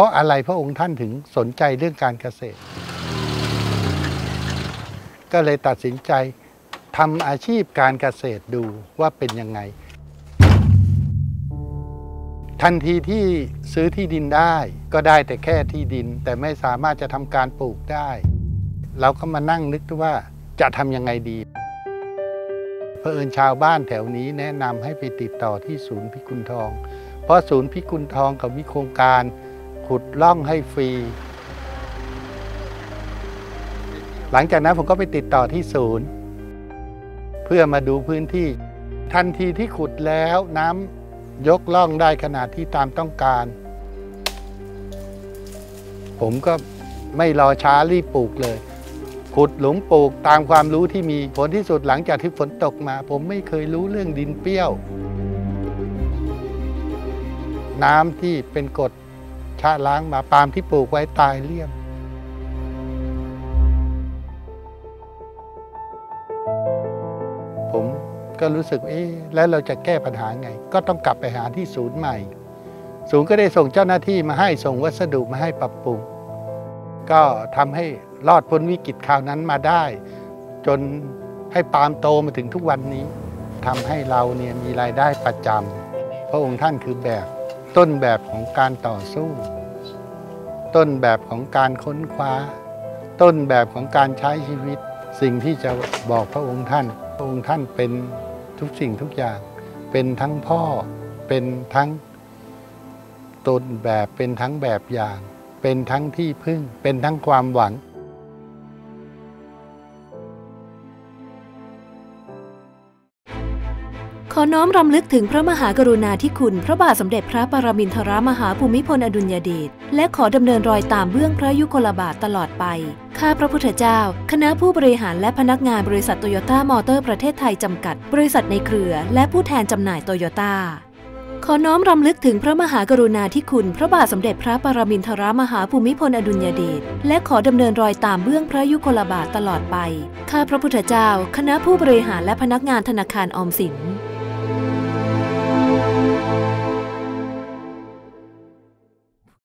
ราะอะไรพระองค์ท่านถึงสนใจเรื่องการเกษตร ก็เลยตัดสินใจทำอาชีพการเกษตรดูว่าเป็นยังไง ทันทีที่ซื้อที่ดินได้ก็ได้แต่แค่ที่ดิน แต่ไม่สามารถจะทำการปลูกได้ เราก็มานั่งนึกว่าจะทำยังไงดีเพื่อเอิญชาวบ้านแถวนี้แนะนำให้ไปติดต่อที่ศูนย์พิกุลทอง เพราะศูนย์พิกุลทองกับมีโครงการ ขุดล่องให้ฟรี หลังจากนั้นผมก็ไปติดต่อที่ศูนย์ เพื่อมาดูพื้นที่ ทันทีที่ขุดแล้วน้ำยกล่องได้ขนาดที่ตามต้องการ ผมก็ไม่รอช้ารีบปลูกเลย ขุดหลุมปลูกตามความรู้ที่มีผลที่สุดหลังจากที่ฝนตกมา ผมไม่เคยรู้เรื่องดินเปรี้ยวน้ำที่เป็นกรด ชะล้างมาปาล์มที่ปลูกไว้ตายเลี่ยมผมก็รู้สึกเอ๊ะแล้วเราจะแก้ปัญหาไง ก็ต้องกลับไปหาที่ศูนย์ใหม่ ศูนย์ก็ได้ส่งเจ้าหน้าที่มาให้ส่งวัสดุมาให้ปรับปรุง ก็ทำให้รอดพ้นวิกฤตคราวนั้นมาได้ จนให้ปาล์มโตมาถึงทุกวันนี้ทำให้เราเนี่ยมีรายได้ประจำพระองค์ท่านคือแบบ ต้นแบบของการต่อสู้ ต้นแบบของการค้นคว้า ต้นแบบของการใช้ชีวิต สิ่งที่จะบอกพระองค์ท่าน พระองค์ท่านเป็นทุกสิ่งทุกอย่าง เป็นทั้งพ่อเป็นทั้งต้นแบบเป็นทั้งแบบอย่าง เป็นทั้งที่พึ่ง เป็นทั้งความหวัง อน้อมรำลึกถึงพระมหากรุณาธิคุณพระบาทสมเด็จพระปรมินทรมหาภูมิพลอดุลยเดชและขอดำเนินรอยตามเบื้องพระยุคลบาทตลอดไป ข้าพระพุทธเจ้า คณะผู้บริหารและพนักงานบริษัทโตโยต้ามอเตอร์ประเทศไทยจำกัด บริษัทในเครือ และผู้แทนจำหน่ายโตโยต้าขอน้อมรำลึกถึงพระมหากรุณาธิคุณ พระบาทสมเด็จพระปรมินทรมหาภูมิพลอดุลยเดชและขอดำเนินรอยตามเบื้องพระยุคลบาทตลอดไป ข้าพระพุทธเจ้า คณะผู้บริหารและพนักงานธนาคารออมสิน thank you